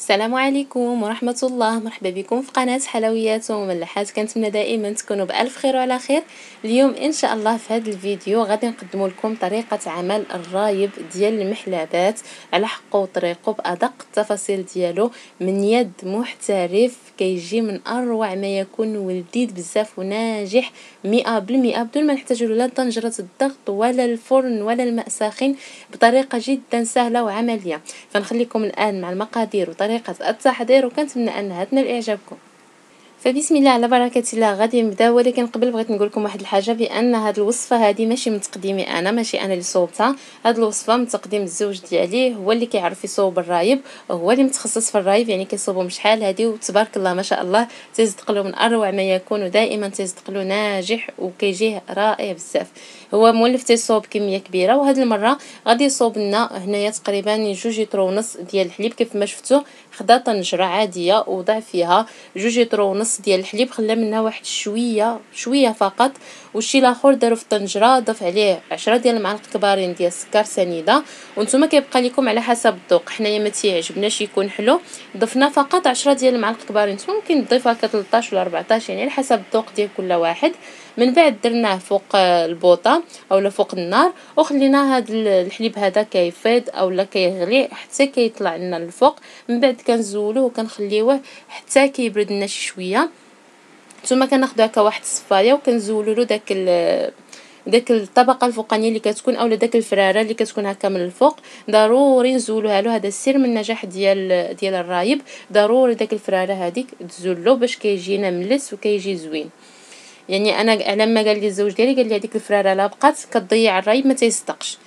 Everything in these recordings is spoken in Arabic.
السلام عليكم ورحمة الله. مرحبا بكم في قناة حلويات ومملحات كنتمنى دائما تكونوا بألف خير وعلى خير. اليوم إن شاء الله في هذا الفيديو غادي نقدم لكم طريقة عمل الرايب ديال المحلابات على حقه وطريقه بأدق التفاصيل ديالو. من يد محترف كيجي من أروع ما يكون ولذيذ بزاف وناجح مئة بالمئة بدون ما نحتاجو لا طنجرة الضغط ولا الفرن ولا الماء ساخن بطريقة جدا سهلة وعملية. فنخليكم الآن مع المقادير وطريقة طريقة التحضير وكنتمنى أنها تنال إعجابكم. فبسم الله على بركة الله. غادي نبدأ ولكن قبل بغيت نقول لكم واحد الحاجة بأن هاد الوصفة هذه ماشي من تقديمي أنا ماشي أنا اللي صوبتها. هاد الوصفة من تقديم الزوج ديالي هو اللي كيعرف يصوب الرايب هو اللي متخصص في الرايب يعني كيصوبهم شحال هادي. وتبارك الله ما شاء الله تيصدق له من أروع ما يكون ودائما تيصدق له ناجح وكيجيه رائع بزاف. هو مولف تيصوب كمية كبيرة. وهاد المرة غادي يصوب لنا هنايا تقريبا جوج لتر ونص ديال الحليب كيف ما شفتوا خدا طنجره عادية وضع فيها جوج لتر ونص ديال الحليب خلى منها واحد شوية شوية فقط والشي الآخر دارو في الطنجرة ضاف عليه عشرة ديال المعالق كبارين ديال السكر سنيدة. وأنتم كيبقى لكم على حسب الذوق. حنايا ما تيعجبناش يكون حلو. ضفنا فقط عشرة ديال المعالق كبارين. ممكن تضيف هكا 13 ولا 14 يعني على حسب الذوق ديال كل واحد. من بعد درناه فوق البوطة أولا فوق النار وخلينا هاد الحليب هذا كيفيض أولا كيغلي حتى كيطلع لنا الفوق من بعد كنزولوه وكنخليوه حتى كيبرد لنا شي ثم كناخذ هكا واحد الصفايه وكنزولو له داك داك الطبقة الفوقانية اللي كتكون اولا داك الفرارة اللي كتكون هكا من الفوق. ضروري نزولوها له هذا السر من النجاح ديال ديال الرايب. ضروري داك الفرارة هذيك تزول باش كيجينا ملس وكيجي زوين. يعني أنا على ما قال لي الزوج ديالي قال لي هذيك الحرارة لا بقات كتضيع الرايب ما تيصدقش.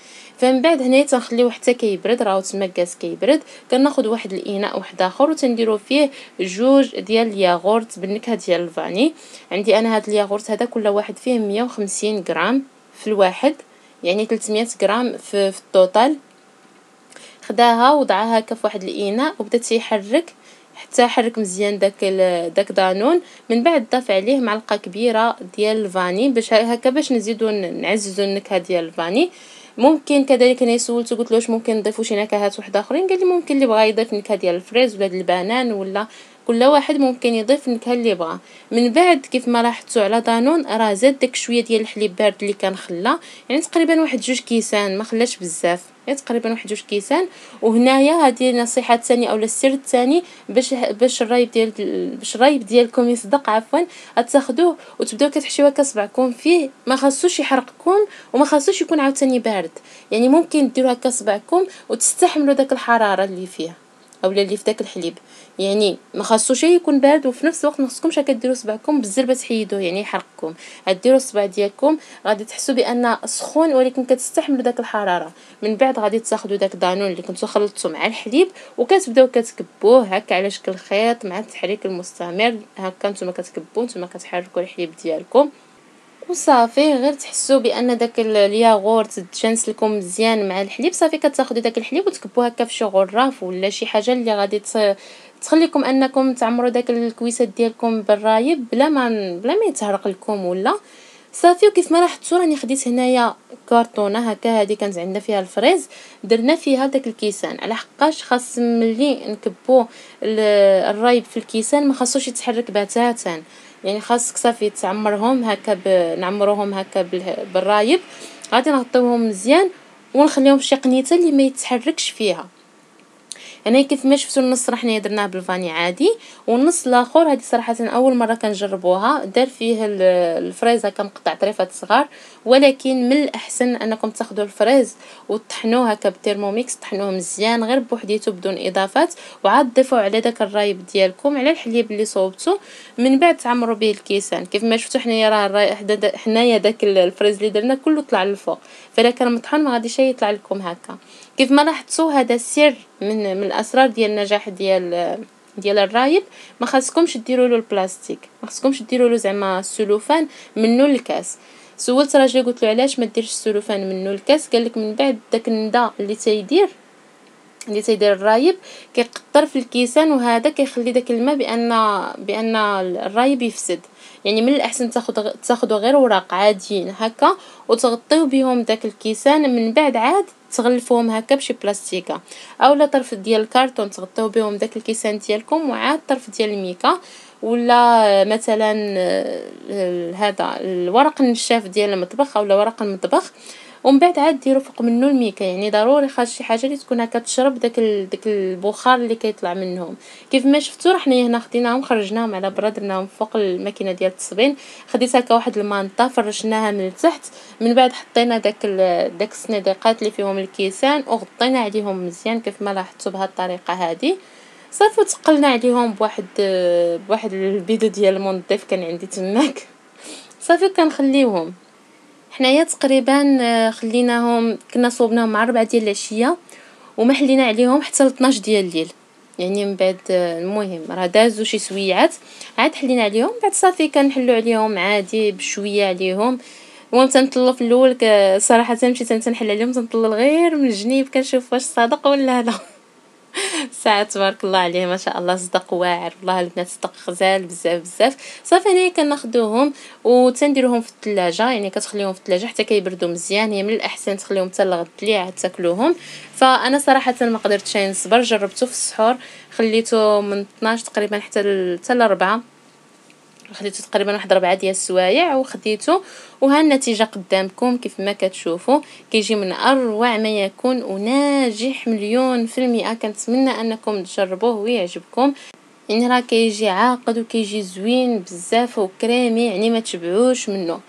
فمن بعد هنايا تنخليوه حتى كيبرد راهو تما كاس كيبرد. كناخذ واحد الإناء واحد آخر وتنديرو فيه جوج ديال الياغورت بالنكهة ديال ال vanille. عندي أنا هاد الياغورت هذا كل واحد فيه 150 غرام في الواحد يعني 300 غرام في, في ال total. خداها وضعها هكا في واحد الإناء وبدا تيحرك حتى حرك مزيان داك داك دانون. من بعد ضاف عليه معلقة كبيرة ديال ال vanille باش هكا باش نزيدو نعززو النكهة ديال ال vanille. ممكن كذلك أنا سولت قلت له واش ممكن نضيفوا شي نكهات واحدة اخرين قال لي ممكن اللي بغى يضيف نكهه ديال ال fraise ولا ال banane ولا كل واحد ممكن يضيف النكهه اللي بغا من بعد كيف ما لاحظتوا على دانون راه زاد داك شوية ديال الحليب بارد اللي كان خلا يعني تقريبا واحد جوج كيسان ما خلاش بزاف. يعني تقريبا واحد جوج كيسان. وهنايا هذه النصيحه الثانية اولا السر الثاني باش باش الرايب ديال باش الرايب ديالكم يصدق عفوا تاخذوه وتبداو كتحشيوه كصبعكم. فيه ما خاصوش يحرقكم وما خاصوش يكون عاوتاني بارد. يعني ممكن ديروا هكا صبعكم وتستحملوا داك الحرارة اللي فيه اولا اللي في داك الحليب. يعني ما خاصوش يكون بارد وفي نفس الوقت ما خصكمش هكا ديروا صبعكم بالزربه تحيدوه يعني يحرقكم. غديروا الصبع ديالكم غادي تحسوا بأن سخون ولكن كتستحملوا داك الحرارة. من بعد غادي تاخذوا داك دانون اللي كنتو خلطتو مع الحليب وكتبداو كتكبوه هكا على شكل خيط مع التحريك المستمر. هكا نتوما كتكبوا نتوما كتحركوا الحليب ديالكم. وصافي غير تحسوا بأن داك الياغورت تجانس لكم مزيان مع الحليب. صافي كتاخذوا داك الحليب وتكبوه هكا في شي غراف ولا شي حاجة اللي غادي تخليكم أنكم تعمروا داك الكويسات ديالكم بالرايب بلا ما بلا ما يتهرق لكم ولا. صافي وكيف ما لاحظتوا راني خديت هنايا كارطونه هكا هذه كانت عندنا فيها الفريز. درنا فيها داك الكيسان. على حقاش خاص ملي نكبو الرايب في الكيسان ما خاصوش يتحرك بتاتا يعني خاصك صافي تعمرهم هكا نعمروهم هكا بالرايب. غادي نغطيوهم مزيان ونخليهم شي قنيتة اللي ما يتحركش فيها. أنا كيف ما شفتوا النص راه حنايا درناه بالفاني عادي والنص الآخر هذه صراحة أول مرة كنجربوها دار فيه ال fraise هكا مقطع طريفات صغار ولكن من الأحسن أنكم تاخذوا ال fraise وتطحنوه هكا بال Thermomix طحنوه مزيان غير بوحديته بدون إضافات وعاد تضيفوا على داك الرايب ديالكم على الحليب اللي صوبتو. من بعد تعمروا به الكيسان كيف ما شفتوا حنايا راه حنايا داك ال fraise اللي درنا كله طلع للفوق فلا كان مطحون ما غاديش يطلع لكم هكا. كيف ما لاحظتوا هذا السر من من الاسرار ديال النجاح ديال ديال الرايب ما خاصكمش ديروا له البلاستيك ما خاصكمش ديروا له زعما السلوفان منه الكاس. سولت راجلي قلت له علاش ما ديرش السلوفان منه الكاس؟ قال لك من بعد داك الندى اللي تيدير اللي تيدير الرايب كيقطر في الكيسان وهذا كيخلي داك الماء بان بأن الرايب يفسد. يعني من الأحسن تاخذ تاخذوا غير وراق عاديين هكا وتغطيو بهم داك الكيسان من بعد عاد تغلفوهم هكا بشي بلاستيكة. اولا طرف ديال الكارطون تغطيو بهم داك الكيسان ديالكم وعاد طرف ديال الميكا. ولا مثلا هذا الورق النشاف ديال المطبخ اولا ورق المطبخ. ومن بعد عاد ديروا فوق منه الميكا. يعني ضروري خاص شي حاجة اللي تكون هكا تشرب داك داك البخار اللي كيطلع منهم. كيف ما شفتوا حنايا هنا خديناهم خرجناهم على برا درناهم فوق الماكينة ديال التصبين. خديت هكا واحد المانطا فرشناها من التحت. من بعد حطينا داك داك الصناديقات اللي فيهم الكيسان وغطينا عليهم مزيان كيف ما لاحظتوا بهذه الطريقة هذه صافي وتقلنا عليهم بواحد بواحد البيدو ديال المنظف كان عندي تماك. صافي كنخليوهم. حنايا تقريبا آه، خليناهم كنا صوبناهم مع 4 ديال العشية وما حلينا عليهم حتى ل 12 ديال الليل. يعني من بعد آه، المهم راه دازو شي سويعات عاد حلينا عليهم. بعد صافي كنحلو عليهم عادي بشوية عليهم. المهم تنطلو في الأول صراحة مشيت تنحل عليهم تنطلل غير من الجنيب كنشوف واش صادق ولا لا. ساعة تبارك الله عليه ما شاء الله صدق واعر. والله البنات صدق غزال بزاف بزاف. صافي هنايا كناخذوهم وتنديروهم في الثلاجه يعني كتخليهم في الثلاجه حتى كيبردوا مزيان. هي من الأحسن تخليهم حتى الغد ليا عاد تاكلوهم. فأنا صراحة ما قدرتش نصبر جربته في السحور. خليته من 12 تقريبا حتى حتى 4 خديته تقريبا واحد ربعة ديال السوايع وخديته وها النتيجة قدامكم كيف ما كتشوفوا. كيجي من أروع ما يكون وناجح مليون في المئة. كنتمنى أنكم تجربوه ويعجبكم. يعني راه كيجي عاقد وكيجي زوين بزاف وكريمي يعني ما تشبعوش منه.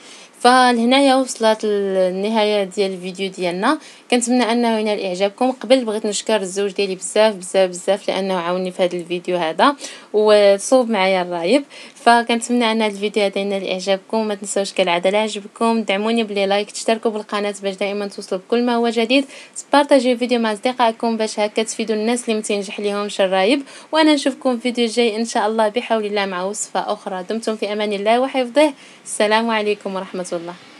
فلهنايا وصلت النهايه ديال الفيديو ديالنا. كنتمنى أنه ينال إعجابكم. قبل بغيت نشكر الزوج ديالي بزاف بزاف بزاف لأنه عاوني في هذا الفيديو هذا وصوب معايا الرايب. فكنتمنى أن الفيديو هذا ينال إعجابكم. ما تنساوش كالعادة لا عجبكم دعموني ب les likes تشتركوا بالقناة باش دائما توصلوا بكل ما هو جديد. تبارطاجيو الفيديو مع أصدقائكم باش هكا تفيدوا الناس اللي متينجح ليهمش الرايب. وأنا نشوفكم في فيديو جاي إن شاء الله بحول الله مع وصفة أخرى. دمتم في أمان الله وحفظه. السلام عليكم ورحمة الله.